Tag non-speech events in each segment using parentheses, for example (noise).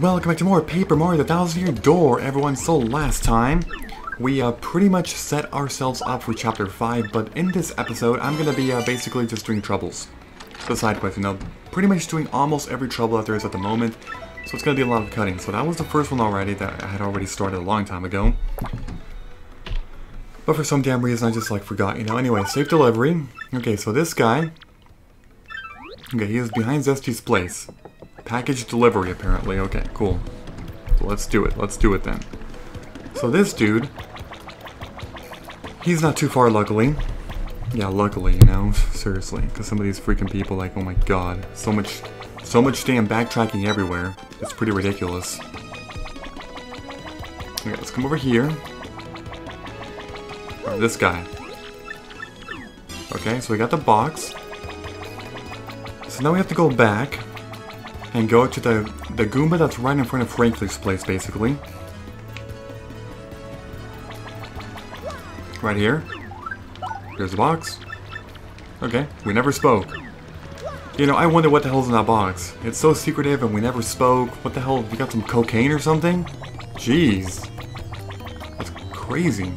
Welcome back to more Paper Mario The Thousand Year Door, everyone. So last time, we uh, pretty much set ourselves up for Chapter 5, but in this episode, I'm gonna be uh, basically just doing troubles. The side quest, you know, pretty much doing almost every trouble that there is at the moment, so it's gonna be a lot of cutting. So that was the first one already that I had already started a long time ago. But for some damn reason, I just like forgot, you know. Anyway, safe delivery. Okay, so this guy, okay, he is behind Zess T.'s place. Package delivery, apparently. Okay, cool. So let's do it. Let's do it then. So this dude, he's not too far, luckily. Yeah, luckily, you know, seriously, because some of these freaking people, like, oh my god, so much, so much damn backtracking everywhere. It's pretty ridiculous. Okay, let's come over here. Right, this guy. Okay, so we got the box. So now we have to go back and go to the, the Goomba that's right in front of Franklin's place, basically. Right here. Here's the box. Okay, we never spoke. You know, I wonder what the hell's in that box. It's so secretive and we never spoke. What the hell, you got some cocaine or something? Jeez. That's crazy.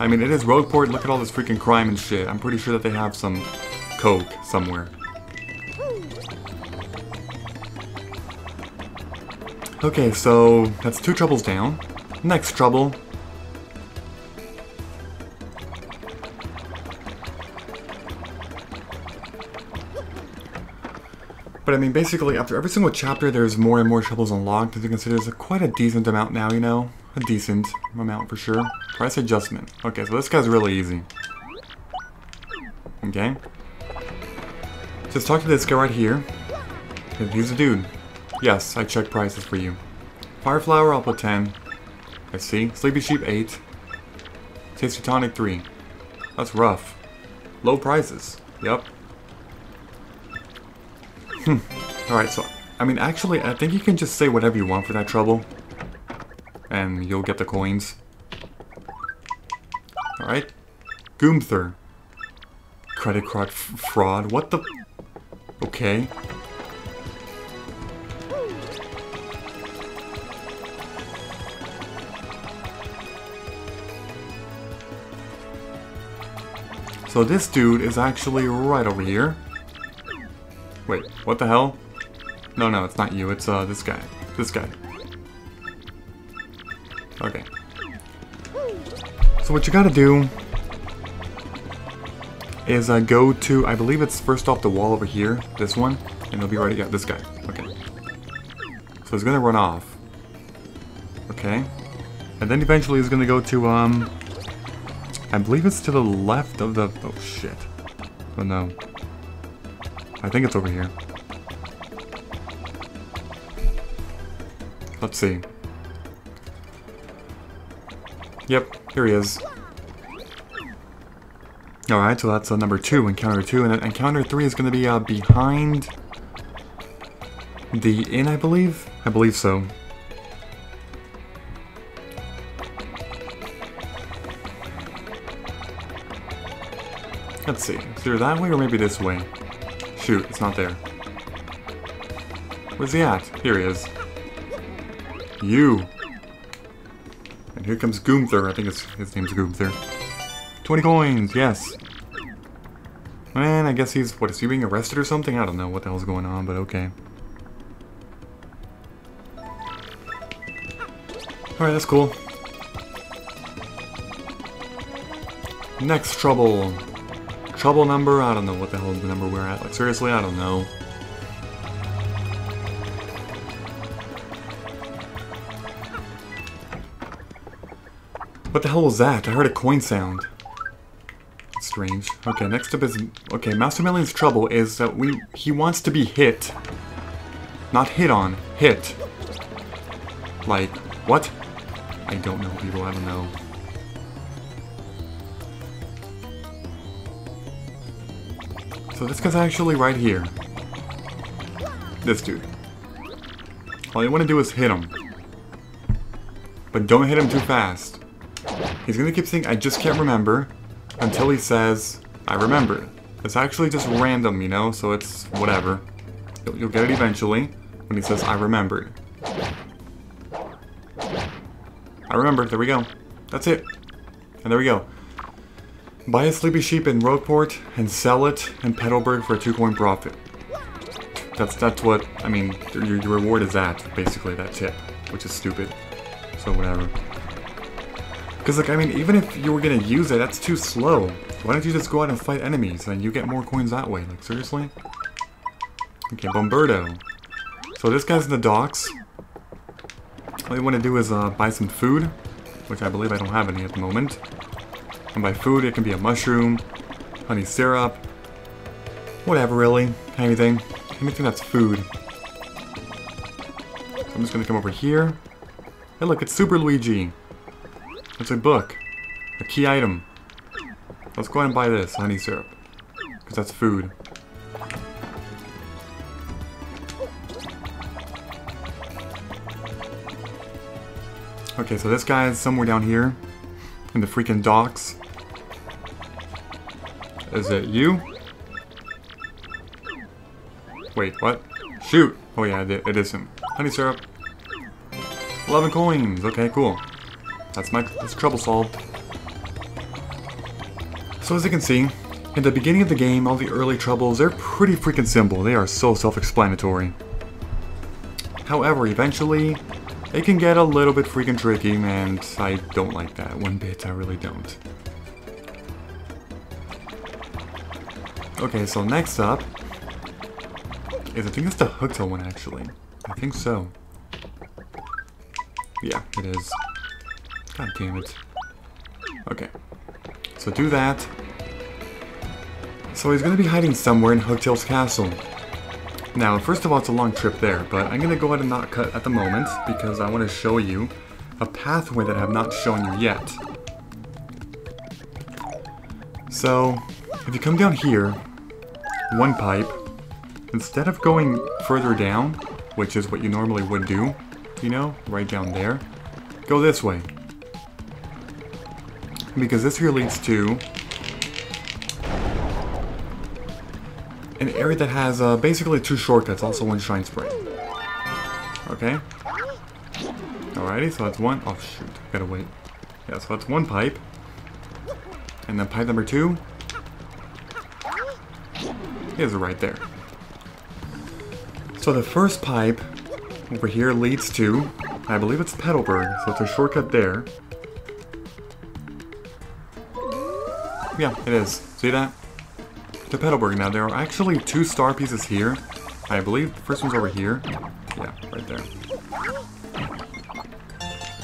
I mean, it is Rogueport, look at all this freaking crime and shit. I'm pretty sure that they have some coke somewhere. Okay, so that's two troubles down. Next trouble. But I mean, basically, after every single chapter, there's more and more troubles unlocked, as you can see, there's a, quite a decent amount now, you know? A decent amount for sure. Price adjustment. Okay, so this guy's really easy. Okay. Just talk to this guy right here. He's a dude. Yes, I checked prices for you. Fireflower, I'll put 10. I see. Sleepy Sheep, 8. Tasty Tonic, 3. That's rough. Low prices. Yep. Hmm. Alright, so, I mean, actually, I think you can just say whatever you want for that trouble. And you'll get the coins. Alright. Goomther. Credit card fraud. What the... Okay. So this dude is actually right over here. Wait, what the hell? No, no, it's not you. It's uh this guy. This guy. Okay. So what you gotta do is uh, go to, I believe it's first off the wall over here, this one, and it'll be right, yeah, this guy. Okay. So he's gonna run off. Okay. And then eventually he's gonna go to, um, I believe it's to the left of the... Oh, shit. Oh, no. I think it's over here. Let's see. Yep, here he is. Alright, so that's uh, number two, encounter two, and encounter three is going to be uh, behind the inn, I believe? I believe so. Let's see. Either that way or maybe this way. Shoot, it's not there. Where's he at? Here he is. You! And here comes Goomther. I think it's, his name's Goomther. 20 coins, yes! Man, I guess he's, what, is he being arrested or something? I don't know what the hell's going on, but okay. Alright, that's cool. Next trouble. Trouble number? I don't know what the hell the number we're at. Like, seriously, I don't know. What the hell was that? I heard a coin sound. strange. Okay, next up is... Okay, Master Million's trouble is that we... He wants to be hit. Not hit on. Hit. Like, what? I don't know, people. I don't know. So this guy's actually right here. This dude. All you want to do is hit him. But don't hit him too fast. He's gonna keep saying, I just can't remember, until he says, I remember. It's actually just random, you know, so it's whatever. You'll, you'll get it eventually, when he says, I remember. I remember. There we go. That's it. And there we go. Buy a Sleepy Sheep in Rogueport and sell it in Petalburg for a two coin profit. That's that's what, I mean, your, your reward is that, basically, that tip, which is stupid. So whatever. Because, like, I mean, even if you were to use it, that's too slow. Why don't you just go out and fight enemies and you get more coins that way? Like, seriously? Okay, Bomberto. So this guy's in the docks. All you want to do is uh, buy some food, which I believe I don't have any at the moment. And by food, it can be a mushroom, honey syrup, whatever really, anything. Anything that's food. So I'm just gonna come over here. Hey look, it's Super Luigi. It's a book. A key item. Let's go ahead and buy this, honey syrup. Because that's food. Okay, so this guy is somewhere down here. In the freaking docks. Is it you? Wait, what? Shoot! Oh yeah, it, it is him. Honey syrup. 11 coins! Okay, cool. That's my that's trouble solved. So as you can see, in the beginning of the game, all the early troubles, they're pretty freaking simple. They are so self-explanatory. However, eventually, it can get a little bit freaking tricky, and I don't like that one bit, I really don't. Okay, so next up is, I think it's the Hooktail one, actually. I think so. Yeah, it is. God damn it. Okay. So do that. So he's to be hiding somewhere in Hooktail's castle. Now, first of all, it's a long trip there, but I'm to go ahead and not cut at the moment because I want to show you a pathway that I have not shown you yet. So, if you come down here, one pipe, instead of going further down, which is what you normally would do, you know, right down there, go this way. Because this here leads to an area that has uh, basically two shortcuts, also one Shine Sprite. Okay. Alrighty, so that's one. Oh shoot, gotta wait. Yeah, so that's one pipe. And then pipe number two is right there. So the first pipe over here leads to, I believe it's Petalburg, so it's a shortcut there. Yeah, it is. See that? to Petalburg. Now, there are actually two star pieces here. I believe the first one's over here. Yeah, right there.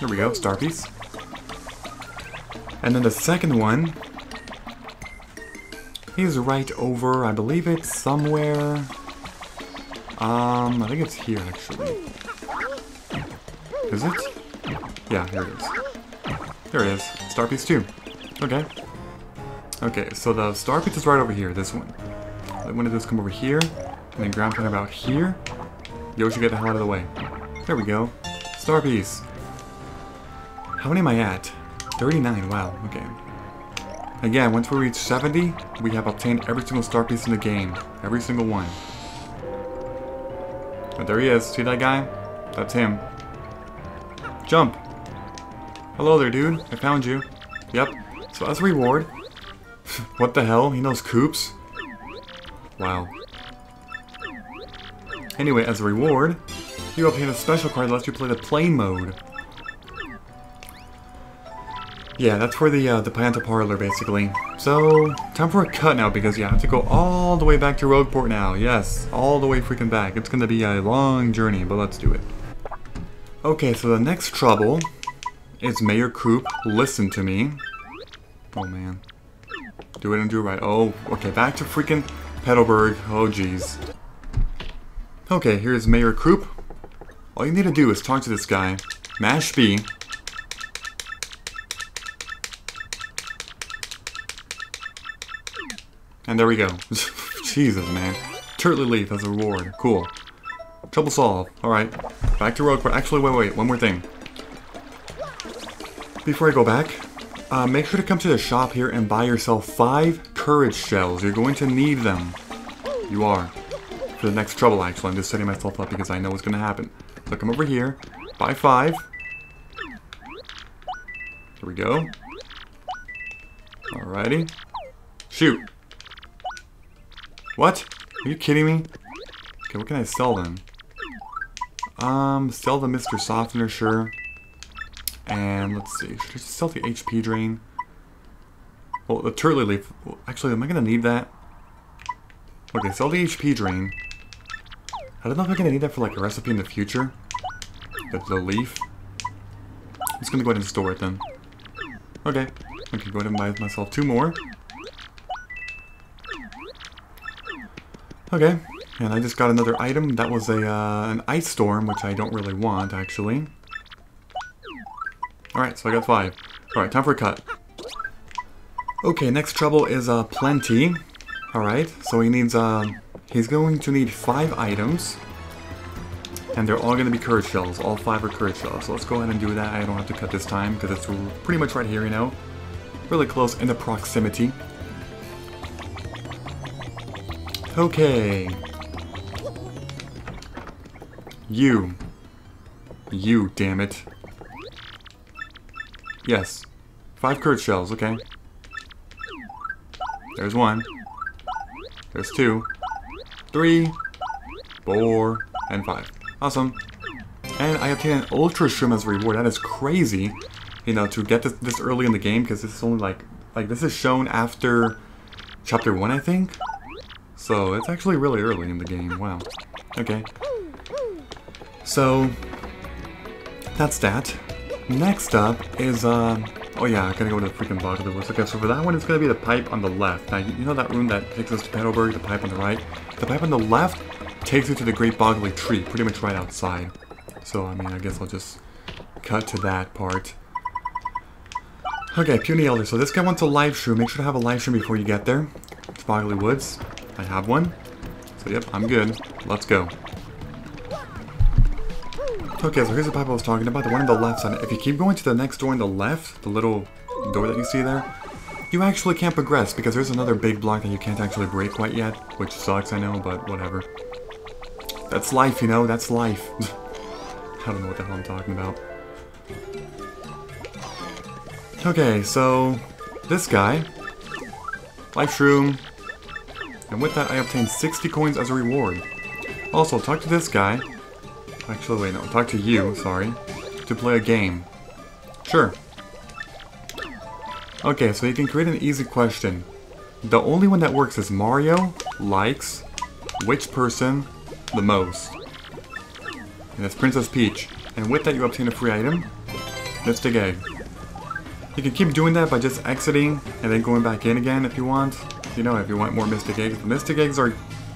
There we go, star piece. And then the second one is right over, I believe it's somewhere... Um, I think it's here, actually. Is it? Yeah, here it is. There it is. Star piece 2. Okay. Okay, so the star piece is right over here, this one. Want to just come over here, and then ground pound about here. Yoshi, get the hell out of the way. There we go. Star piece. How many am I at? 39, wow, okay. Again, once we reach 70, we have obtained every single star piece in the game. Every single one. But there he is. See that guy? That's him. Jump! Hello there, dude. I found you. Yep. So as a reward, (laughs) what the hell? He knows Koops? Wow. Anyway, as a reward, you obtain a special card that lets you play the play mode. Yeah, that's for the uh, the Pianta Parlor, basically. So, time for a cut now, because you have to go all the way back to Rogueport now. Yes, all the way freaking back. It's gonna be a long journey, but let's do it. Okay, so the next trouble is Mayor Kroop. Listen to me. Oh, man. Do it and do it right. Oh, okay, back to freaking Petalburg. Oh, jeez. Okay, here's Mayor Kroop. All you need to do is talk to this guy. Mash B. And there we go. (laughs) Jesus, man. Turtley Leaf as a reward. Cool. Trouble solved. Alright. Back to Rogue. Actually, wait, wait. One more thing. Before I go back, uh, make sure to come to the shop here and buy yourself five courage shells. You're going to need them. You are. For the next trouble, actually. I'm just setting myself up because I know what's going to happen. So come over here, buy five. we go. Alrighty. Shoot. What? Are you kidding me? Okay, what can I sell then? Um, sell the Mr. Softener, sure. And let's see, should I sell the HP drain? Well, the turtle leaf. Actually, am I gonna need that? Okay, sell the HP drain. I don't know if I'm gonna need that for like a recipe in the future. The, the leaf. I'm just gonna go ahead and store it then. Okay, I can go ahead and buy myself two more. Okay, and I just got another item. That was a uh, an ice storm, which I don't really want, actually. Alright, so I got five. Alright, time for a cut. Okay, next trouble is uh, Plenty. Alright, so he needs, uh, he's going to need five items. And they're all going to be courage shells. All five are courage shells. So let's go ahead and do that. I don't have to cut this time because it's pretty much right here, you know. Really close in the proximity. Okay. You. You, damn it. Yes. Five courage shells, okay. There's one. There's two. Three. Four. And five. Awesome. And I obtained an Ultra Shroom as a reward. That is crazy, you know, to get this, this early in the game, because this is only like, like, this is shown after Chapter 1, I think? So, it's actually really early in the game. Wow. Okay. So, that's that. Next up is, uh, oh yeah, I gotta go to the freaking bottom of the list. Okay, so for that one, it's gonna be the pipe on the left. Now, you know that room that takes us to Petalburg, the pipe on the right? The pipe on the left takes you to the Great Boggly Tree, pretty much right outside. So, I mean, I guess I'll just cut to that part. Okay, Puni Elder. So this guy wants a live stream. Make sure to have a live stream before you get there. It's Boggly Woods. I have one. So, yep, I'm good. Let's go. Okay, so here's the pipe I was talking about, the one on the left side. If you keep going to the next door on the left, the little door that you see there, you actually can't progress because there's another big block that you can't actually break quite yet, which sucks, I know, but whatever. That's life, you know, that's life. (laughs) I don't know what the hell I'm talking about. Okay, so this guy, life shroom, and with that I obtained 60 coins as a reward. Also, talk to this guy, Actually, wait, no, talk to you, sorry. To play a game. Sure. Okay, so you can create an easy question. The only one that works is Mario likes which person the most. And that's Princess Peach. And with that you obtain a free item, Mystic Egg. You can keep doing that by just exiting and then going back in again if you want. You know, if you want more Mystic Eggs. The Mystic Eggs are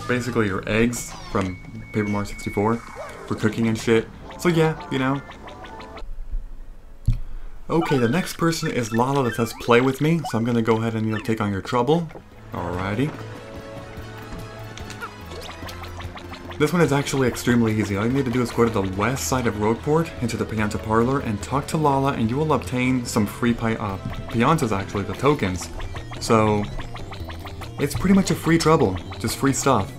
basically your eggs from Paper Mario 64 for cooking and shit. So yeah, you know. Okay, the next person is Lahla that says play with me, so I'm gonna go ahead and you know take on your trouble. Alrighty. This one is actually extremely easy. All you need to do is go to the west side of Rogueport, into the Pianta Parlor, and talk to Lahla, and you will obtain some free pi uh, Piantas, actually, the tokens. So, it's pretty much a free trouble, just free stuff.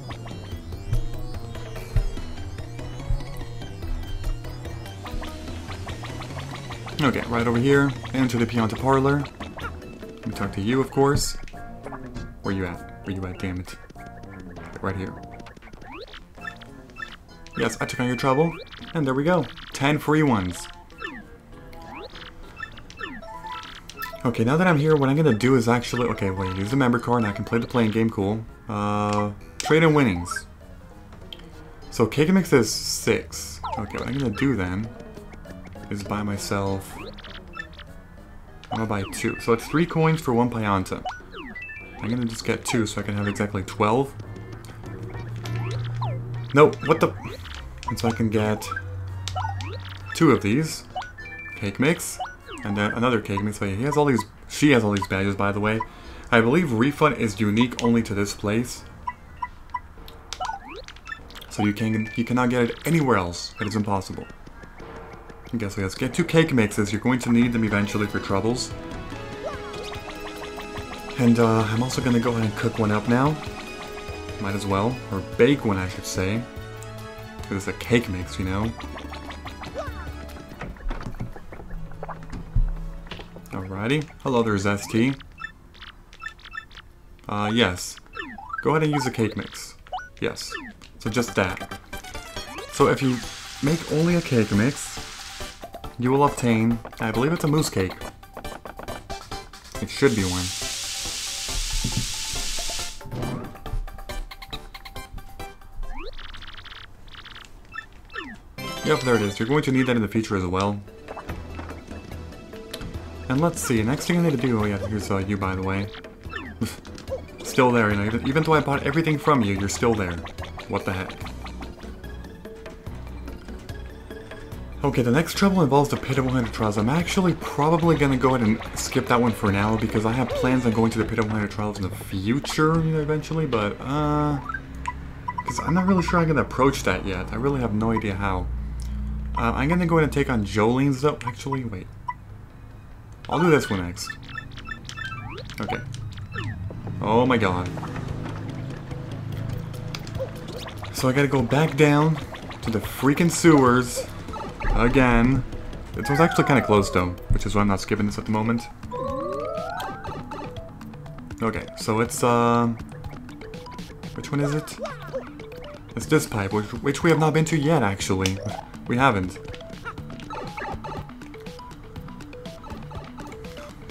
Okay, right over here, enter the Pianta Parlor. Let me talk to you, of course. Where you at? Where you at, damn it. Right here. Yes, I took on your trouble. And there we go. 10 free ones. Okay, now that I'm here, what I'm gonna do is actually... Okay, wait, use the member card and I can play the playing game, cool. Uh, trade in winnings. So cake mix is 6. Okay, what I'm gonna do then is buy myself... I'm gonna buy two. So it's three coins for one Pianta. I'm gonna just get two so I can have exactly 12. No, what the... And so I can get two of these. Cake mix. And then another cake mix. So he has all these... She has all these badges, by the way. I believe refund is unique only to this place. So you can you cannot get it anywhere else. It is impossible. Okay, so let's get two cake mixes. You're going to need them eventually for troubles. And uh, I'm also going to go ahead and cook one up now. Might as well. Or bake one, I should say. It's a cake mix, you know? Alrighty. Hello, there's ST. Uh, yes. Go ahead and use a cake mix. Yes. So just that. So if you make only a cake mix, you will obtain, I believe it's a mousse cake. It should be one. Yep, there it is. You're going to need that in the future as well. And let's see, next thing I need to do, oh yeah, here's uh, you by the way. (laughs) still there, you know, even, even though I bought everything from you, you're still there. What the heck. Okay, the next trouble involves the Pit of 100 Trials. I'm actually probably gonna go ahead and skip that one for now because I have plans on going to the Pit of 100 Trials in the future, you know, eventually, but, uh... Because I'm not really sure I'm gonna approach that yet. I really have no idea how. Uh, I'm gonna go ahead and take on Jolene's though. Actually, wait. I'll do this one next. Okay. Oh my god. So I gotta go back down to the freaking sewers Again. It was actually kind of close though, which is why I'm not skipping this at the moment. Okay, so it's, uh... Which one is it? It's this pipe, which, which we have not been to yet, actually. We haven't.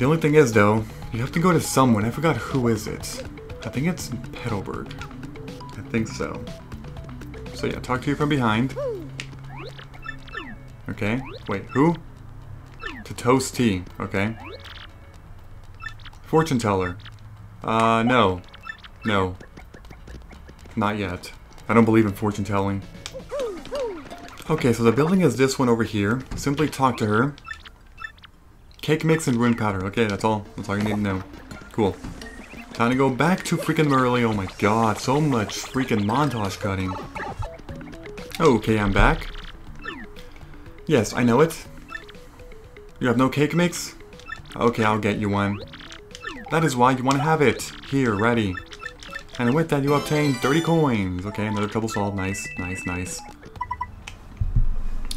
The only thing is, though, you have to go to someone. I forgot who is it. I think it's Petalburg. I think so. So yeah, talk to you from behind. Okay. Wait, who? To toast tea. Okay. Fortune teller. Uh, no. No. Not yet. I don't believe in fortune telling. Okay, so the building is this one over here. Simply talk to her. Cake mix and ruin powder. Okay, that's all. That's all you need to know. Cool. Time to go back to freaking Merlee. Oh my god, so much freaking montage cutting. Okay, I'm back. Yes, I know it. You have no cake mix? Okay, I'll get you one. That is why you want to have it. Here, ready. And with that, you obtain 30 coins. Okay, another trouble solved. Nice, nice, nice.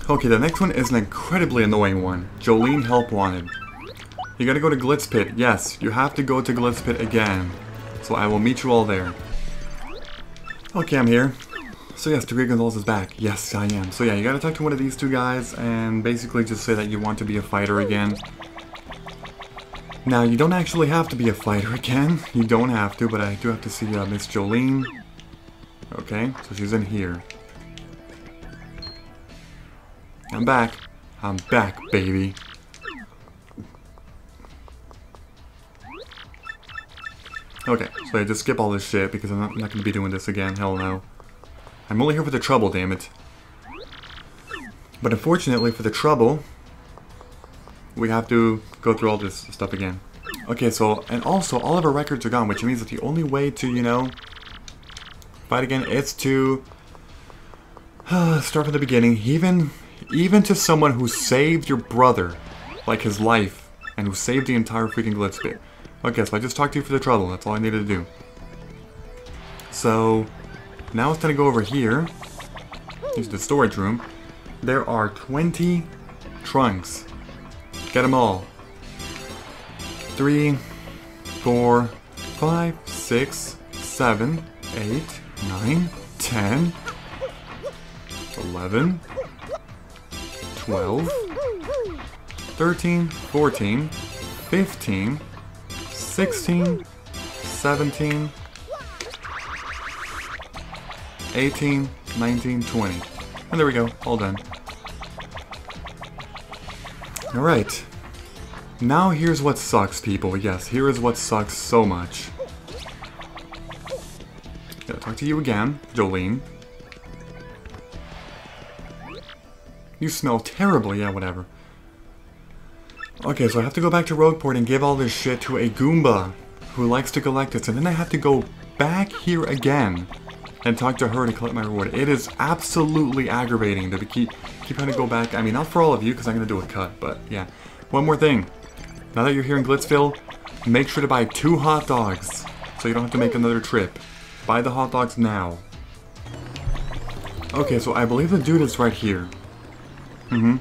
Okay, the next one is an incredibly annoying one. Jolene help wanted. You gotta go to Glitz Pit. Yes, you have to go to Glitz Pit again. So I will meet you all there. Okay, I'm here. So yes, The Great Gonzales is back. Yes, I am. So yeah, you gotta talk to one of these two guys and basically just say that you want to be a fighter again. Now, you don't actually have to be a fighter (laughs) again. You don't have to, but I do have to see uh, Miss Jolene. Okay, so she's in here. I'm back. I'm back, baby. Okay, so I just skip all this shit because I'm not, not gonna be doing this again. Hell no. I'm only here for the trouble, damn it. But unfortunately for the trouble, we have to go through all this stuff again. Okay, so, and also, all of our records are gone, which means that the only way to, you know, fight again is to uh, (sighs) start from the beginning. Even, even to someone who saved your brother, like his life, and who saved the entire freaking Glitz Pit. Okay, so I just talked to you for the trouble. That's all I needed to do. So, now it's gonna go over here. Here's the storage room. There are 20 trunks. Get them all. Three, four, five, six, seven, eight, nine, ten, eleven, twelve, thirteen, fourteen, fifteen, sixteen, seventeen. 18, 19, 20. And there we go, all done. Alright. Now here's what sucks, people. Yes, here is what sucks so much. Gotta talk to you again, Jolene. You smell terrible, yeah, whatever. Okay, so I have to go back to Rogueport and give all this shit to a Goomba who likes to collect it, and then I have to go back here again and talk to her to collect my reward. It is absolutely aggravating to keep keep having to go back. I mean, not for all of you, because I'm going to do a cut, but yeah. One more thing. Now that you're here in Glitzville, make sure to buy two hot dogs, so you don't have to make another trip. Buy the hot dogs now. Okay, so I believe the dude is right here. Mm-hmm.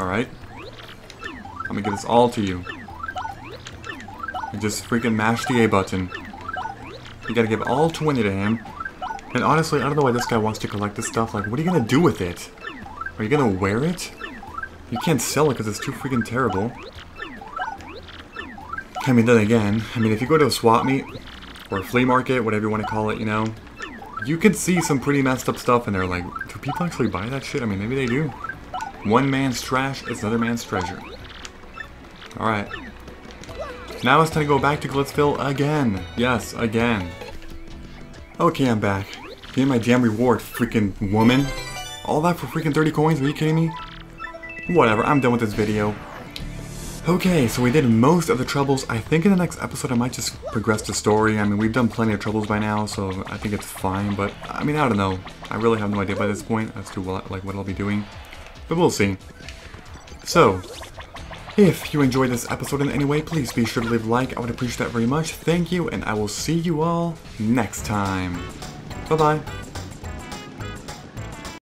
Alright. I'm gonna give this all to you. and just freaking mash the A button. You gotta give all 20 to him. And honestly, I don't know why this guy wants to collect this stuff. Like, what are you gonna do with it? Are you gonna wear it? You can't sell it because it's too freaking terrible. I mean, then again, I mean, if you go to a swap meet, or a flea market, whatever you want to call it, you know, you can see some pretty messed up stuff in there. Like, do people actually buy that shit? I mean, maybe they do. One man's trash is another man's treasure. Alright. Now it's time to go back to Glitzville again. Yes, again. Okay, I'm back. Me my damn reward, freaking woman. All that for freaking 30 coins? Are you kidding me? Whatever, I'm done with this video. Okay, so we did most of the troubles. I think in the next episode I might just progress the story. I mean, we've done plenty of troubles by now, so I think it's fine. But, I mean, I don't know. I really have no idea by this point as to what, like, what I'll be doing. But we'll see. So, if you enjoyed this episode in any way, please be sure to leave a like. I would appreciate that very much. Thank you, and I will see you all next time. Bye-bye.